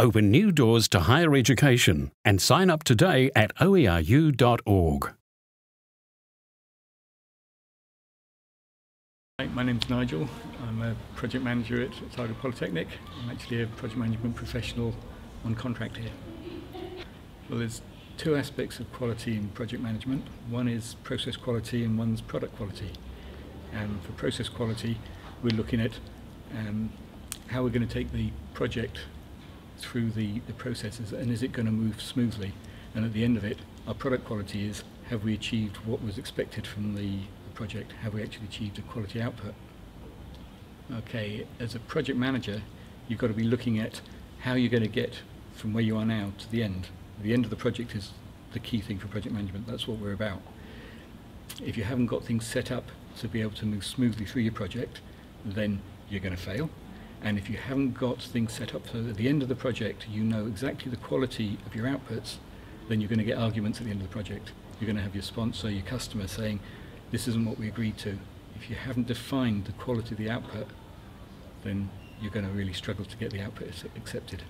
Open new doors to higher education and sign up today at oeru.org. Hi, my name's Nigel. I'm a project manager at Otago Polytechnic. I'm actually a project management professional on contract here. Well, there's two aspects of quality in project management. One is process quality and one's product quality. And for process quality, we're looking at um, how we're going to take the project through the, the processes and is it going to move smoothly? And at the end of it, our product quality is have we achieved what was expected from the, the project? Have we actually achieved a quality output? Okay, as a project manager, you've got to be looking at how you're going to get from where you are now to the end. The end of the project is the key thing for project management. That's what we're about. If you haven't got things set up to be able to move smoothly through your project, then you're going to fail. And if you haven't got things set up so that at the end of the project you know exactly the quality of your outputs, then you're going to get arguments at the end of the project. You're going to have your sponsor, your customer saying, this isn't what we agreed to. If you haven't defined the quality of the output, then you're going to really struggle to get the output accepted.